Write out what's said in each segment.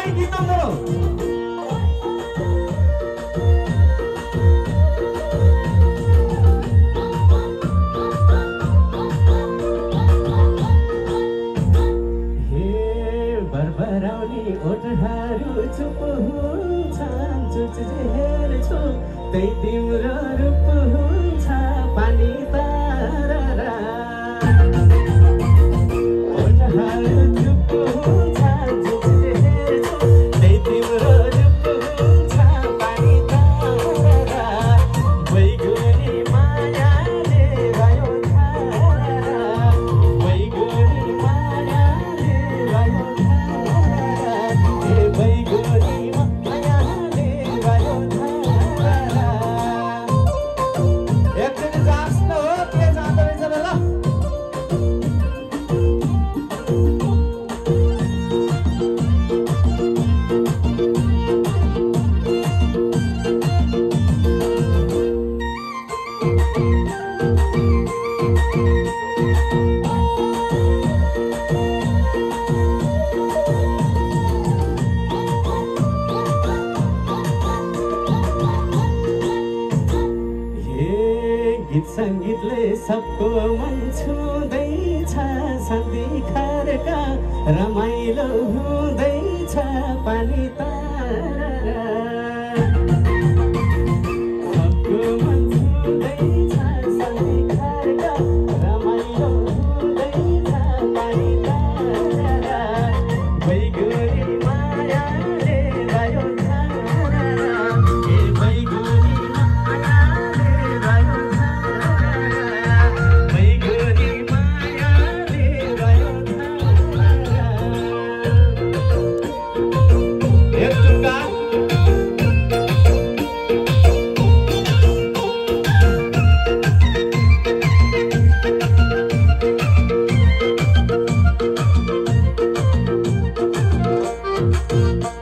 এই দিতাম हुन्छन् त्यही तिम्रो रूप हुन्छ पानी सङ्गीतले सबको मन छुँदैछ सधैँ खरका रमाइलो हुँदैछ पानी तारा।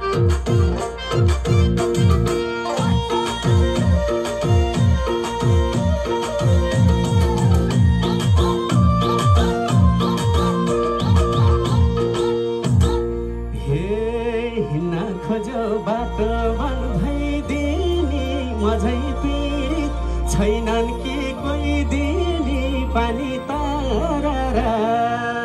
हे हिना खोजो बाटो मन भै दिने मझै पीडित छैनन् कि कोही दिने पानी तर र